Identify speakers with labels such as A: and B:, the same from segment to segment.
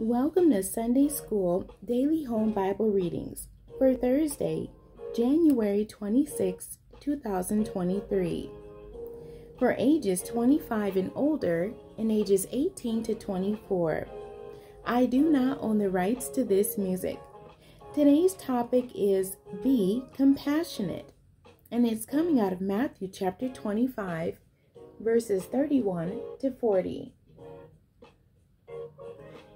A: Welcome to Sunday School Daily Home Bible Readings for Thursday, January 26, 2023. For ages 25 and older and ages 18 to 24. I do not own the rights to this music. Today's topic is Be Compassionate, and it's coming out of Matthew chapter 25, verses 31 to 40.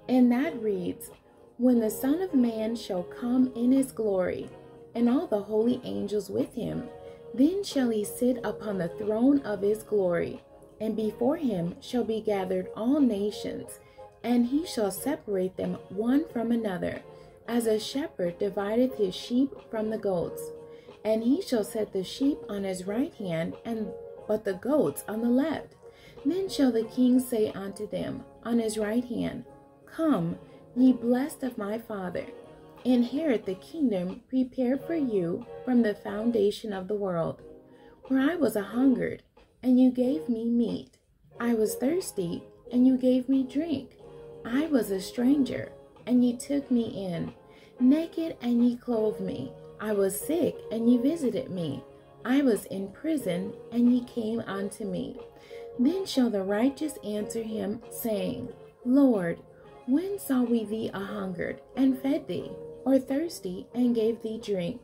A: And that reads, When the Son of Man shall come in his glory, and all the holy angels with him, then shall he sit upon the throne of his glory, and before him shall be gathered all nations, and he shall separate them one from another, as a shepherd divideth his sheep from the goats. And he shall set the sheep on his right hand, and but the goats on the left. Then shall the king say unto them on his right hand, Come, ye blessed of my Father, inherit the kingdom prepared for you from the foundation of the world. For I was a hungered, and you gave me meat. I was thirsty, and you gave me drink. I was a stranger, and ye took me in. Naked, and ye clothed me. I was sick, and ye visited me. I was in prison, and ye came unto me. Then shall the righteous answer him, saying, Lord, when saw we thee a hungered, and fed thee, or thirsty, and gave thee drink?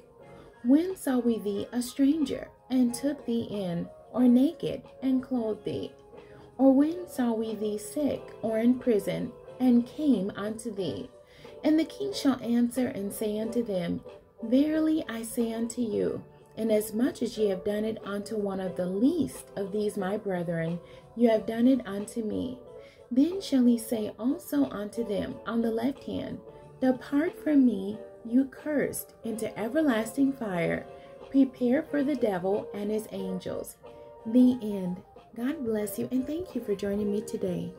A: When saw we thee a stranger, and took thee in, or naked, and clothed thee? Or when saw we thee sick, or in prison, and came unto thee? And the king shall answer and say unto them, Verily I say unto you, inasmuch as ye have done it unto one of the least of these my brethren, you have done it unto me. Then shall he say also unto them on the left hand, Depart from me, you cursed, into everlasting fire, prepared for the devil and his angels. The end. God bless you and thank you for joining me today.